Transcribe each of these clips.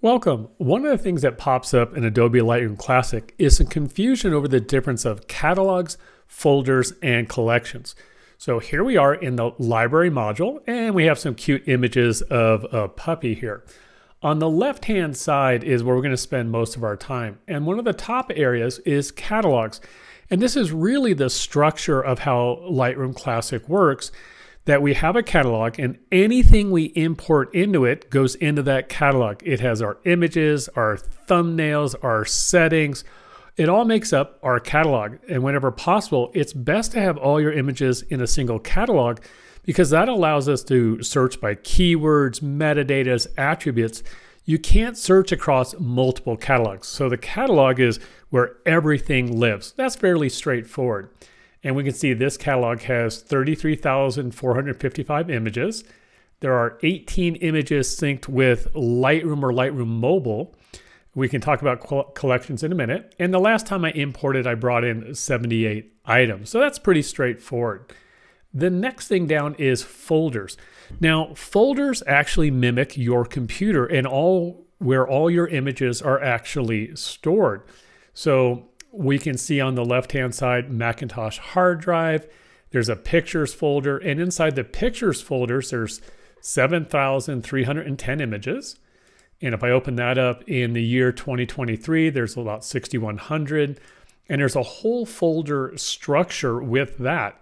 Welcome. One of the things that pops up in Adobe Lightroom Classic is some confusion over the difference of catalogs, folders, and collections. So here we are in the library module, and we have some cute images of a puppy here. On the left-hand side is where we're going to spend most of our time. And one of the top areas is catalogs. And this is really the structure of how Lightroom Classic works that we have a catalog and anything we import into it goes into that catalog. It has our images, our thumbnails, our settings. It all makes up our catalog. And whenever possible, it's best to have all your images in a single catalog because that allows us to search by keywords, metadata, attributes. You can't search across multiple catalogs. So the catalog is where everything lives. That's fairly straightforward. And we can see this catalog has 33,455 images. There are 18 images synced with Lightroom or Lightroom Mobile. We can talk about collections in a minute. And the last time I imported, I brought in 78 items. So that's pretty straightforward. The next thing down is folders. Now, folders actually mimic your computer and all where all your images are actually stored. So we can see on the left-hand side Macintosh hard drive. There's a pictures folder, and inside the pictures folders, there's 7,310 images. And if I open that up in the year 2023, there's about 6,100. And there's a whole folder structure with that.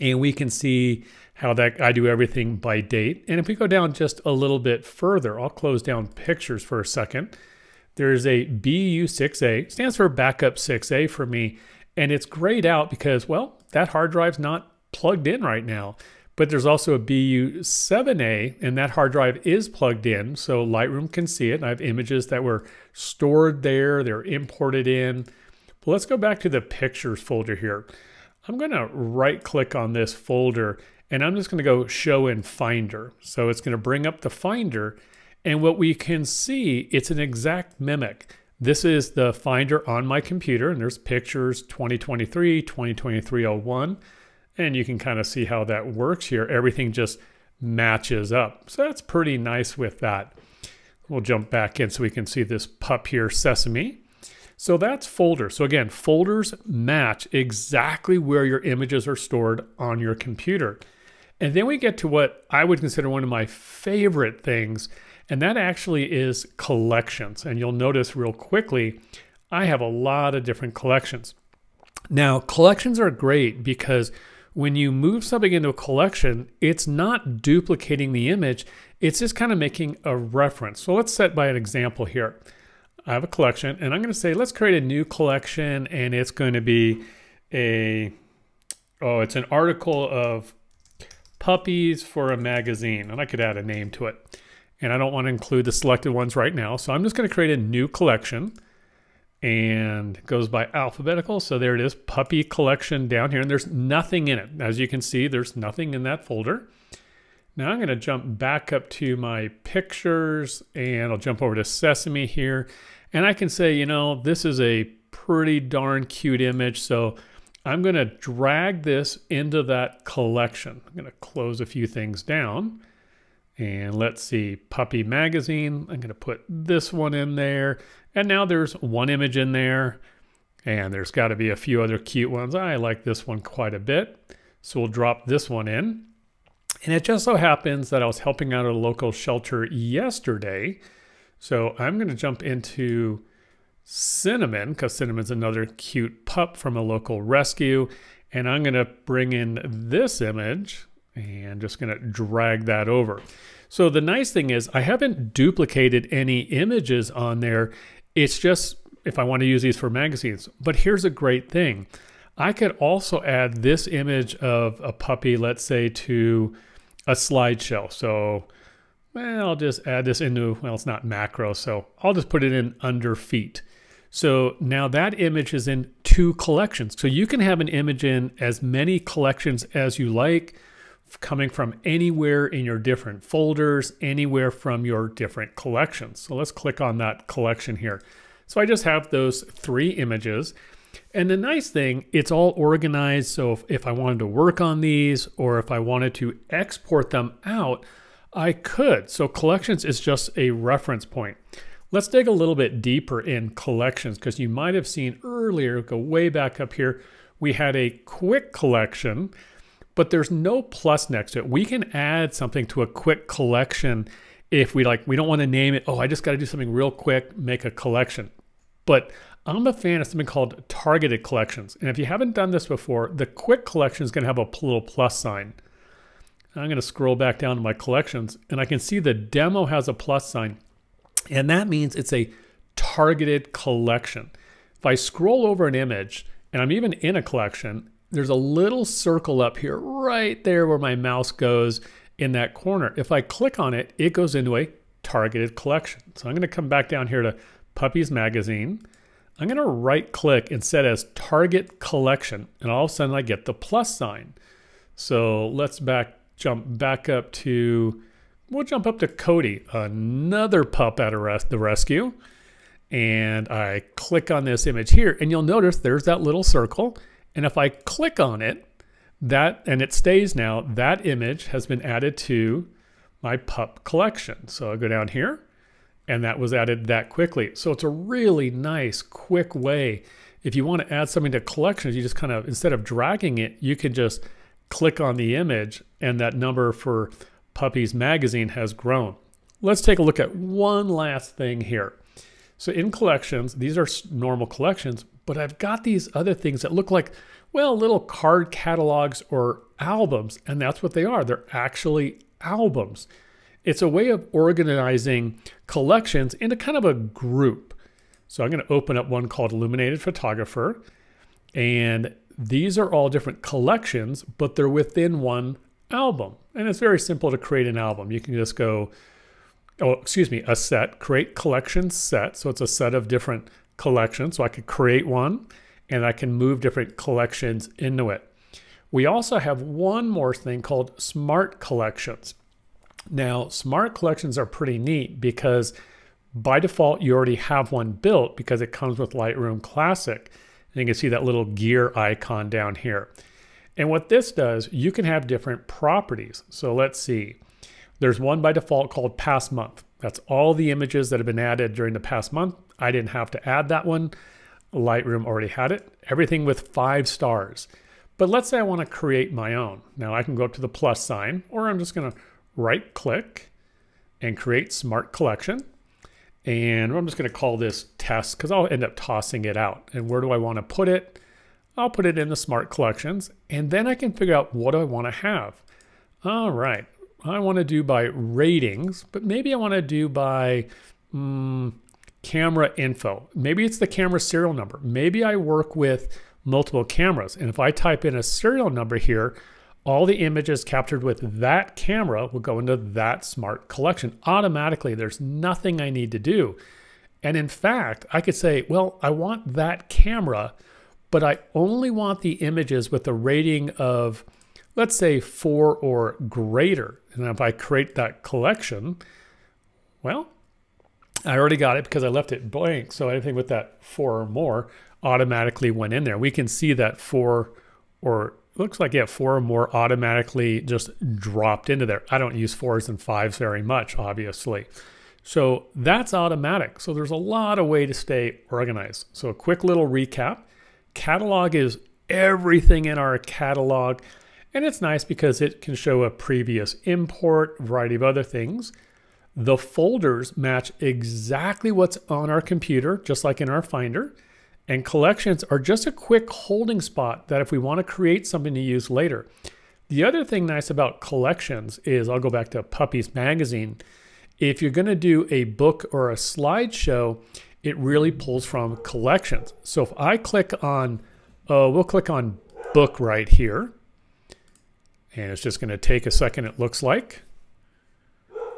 And we can see how that I do everything by date. And if we go down just a little bit further, I'll close down pictures for a second. There's a BU6A, stands for backup 6A for me. And it's grayed out because, well, that hard drive's not plugged in right now. But there's also a BU7A, and that hard drive is plugged in, so Lightroom can see it. I have images that were stored there, they're imported in. But let's go back to the pictures folder here. I'm to right click on this folder, and I'm just to go show in Finder. So it's to bring up the Finder, and what we can see, it's an exact mimic. This is the Finder on my computer, and there's pictures 2023, 2023-01, and you can kind of see how that works here. Everything just matches up. So that's pretty nice with that. We'll jump back in so we can see this pup here, Sesame. So that's folders. So again, folders match exactly where your images are stored on your computer. And then we get to what I would consider one of my favorite things, and that actually is collections. And you'll notice real quickly, I have a lot of different collections. Now, collections are great because when you move something into a collection, it's not duplicating the image, it's just kind of making a reference. So let's set by an example here. I have a collection and I'm going to say, let's create a new collection and it's going to be a, oh, it's an article of puppies for a magazine. And I could add a name to it and I don't want to include the selected ones right now. So I'm just going to create a new collection and goes by alphabetical. So there it is, puppy collection down here. And there's nothing in it. As you can see, there's nothing in that folder. Now I'm going to jump back up to my pictures and I'll jump over to Sesame here. And I can say, you know, this is a pretty darn cute image. So I'm going to drag this into that collection. I'm going to close a few things down. And let's see, Puppy Magazine. I'm going to put this one in there. And now there's one image in there. And there's got to be a few other cute ones. I like this one quite a bit. So we'll drop this one in. And it just so happens that I was helping out a local shelter yesterday. So I'm going to jump into Cinnamon because Cinnamon's another cute pup from a local rescue. And I'm going to bring in this image and just going to drag that over. So the nice thing is I haven't duplicated any images on there. It's just if I want to use these for magazines. But here's a great thing. I could also add this image of a puppy, let's say, to a slideshow. So well, I'll just add this into, well, it's not macro, so I'll just put it in under feet. So now that image is in two collections. So you can have an image in as many collections as you like coming from anywhere in your different folders, anywhere from your different collections. So let's click on that collection here. So I just have those three images. And the nice thing, it's all organized. So if, if I wanted to work on these or if I wanted to export them out, I could. So collections is just a reference point. Let's dig a little bit deeper in collections because you might have seen earlier, go way back up here, we had a quick collection, but there's no plus next to it. We can add something to a quick collection if we like, we don't want to name it, oh, I just got to do something real quick, make a collection. But I'm a fan of something called targeted collections. And if you haven't done this before, the quick collection is going to have a little plus sign. I'm going to scroll back down to my collections and I can see the demo has a plus sign. And that means it's a targeted collection. If I scroll over an image and I'm even in a collection, there's a little circle up here right there where my mouse goes in that corner. If I click on it, it goes into a targeted collection. So I'm going to come back down here to Puppies Magazine. I'm going to right click and set as target collection and all of a sudden I get the plus sign. So let's back jump back up to, we'll jump up to Cody, another pup at res the rescue. And I click on this image here and you'll notice there's that little circle. And if I click on it, that, and it stays now, that image has been added to my pup collection. So I go down here and that was added that quickly. So it's a really nice, quick way. If you want to add something to collections, you just kind of, instead of dragging it, you can just click on the image and that number for Puppies Magazine has grown. Let's take a look at one last thing here. So in collections, these are normal collections, but I've got these other things that look like, well, little card catalogs or albums, and that's what they are. They're actually albums. It's a way of organizing collections into kind of a group. So I'm going to open up one called Illuminated Photographer, and these are all different collections, but they're within one album. And it's very simple to create an album. You can just go, oh, excuse me, a set, create collection set. So it's a set of different collections. So I could create one and I can move different collections into it. We also have one more thing called smart collections. Now, smart collections are pretty neat because by default, you already have one built because it comes with Lightroom Classic. And you can see that little gear icon down here. And what this does, you can have different properties. So let's see. There's one by default called past month. That's all the images that have been added during the past month. I didn't have to add that one. Lightroom already had it. Everything with five stars. But let's say I want to create my own. Now I can go up to the plus sign, or I'm just going to right click and create smart collection. And I'm just going to call this test because I'll end up tossing it out. And where do I want to put it? I'll put it in the smart collections and then I can figure out what I want to have. All right, I want to do by ratings, but maybe I want to do by um, camera info. Maybe it's the camera serial number. Maybe I work with multiple cameras. And if I type in a serial number here, all the images captured with that camera will go into that smart collection automatically. There's nothing I need to do. And in fact, I could say, well, I want that camera, but I only want the images with a rating of, let's say, four or greater. And if I create that collection, well, I already got it because I left it blank. So anything with that four or more automatically went in there. We can see that four or looks like yeah, four or more automatically just dropped into there. I don't use fours and fives very much, obviously. So that's automatic. So there's a lot of way to stay organized. So a quick little recap. Catalog is everything in our catalog. And it's nice because it can show a previous import, a variety of other things. The folders match exactly what's on our computer, just like in our Finder. And collections are just a quick holding spot that if we want to create something to use later. The other thing nice about collections is I'll go back to Puppies Magazine. If you're going to do a book or a slideshow, it really pulls from collections. So if I click on, uh, we'll click on book right here. And it's just going to take a second, it looks like.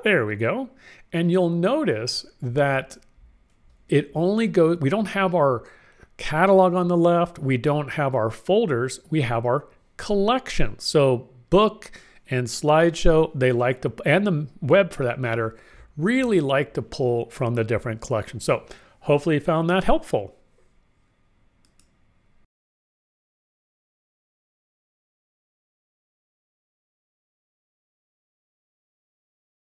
There we go. And you'll notice that it only goes, we don't have our catalog on the left. We don't have our folders. We have our collection. So book and slideshow, they like to, and the web for that matter, really like to pull from the different collections. So hopefully you found that helpful.